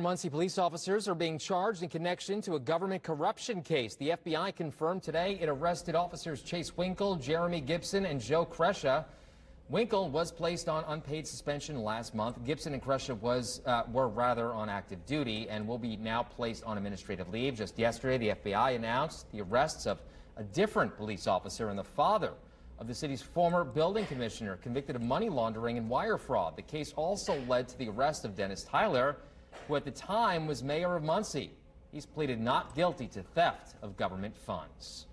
Muncie police officers are being charged in connection to a government corruption case. The FBI confirmed today it arrested officers Chase Winkle, Jeremy Gibson, and Joe Krejsa. Winkle was placed on unpaid suspension last month. Gibson and Krejsa was uh, were rather on active duty and will be now placed on administrative leave. Just yesterday, the FBI announced the arrests of a different police officer and the father of the city's former building commissioner convicted of money laundering and wire fraud. The case also led to the arrest of Dennis Tyler who at the time was mayor of Muncie. He's pleaded not guilty to theft of government funds.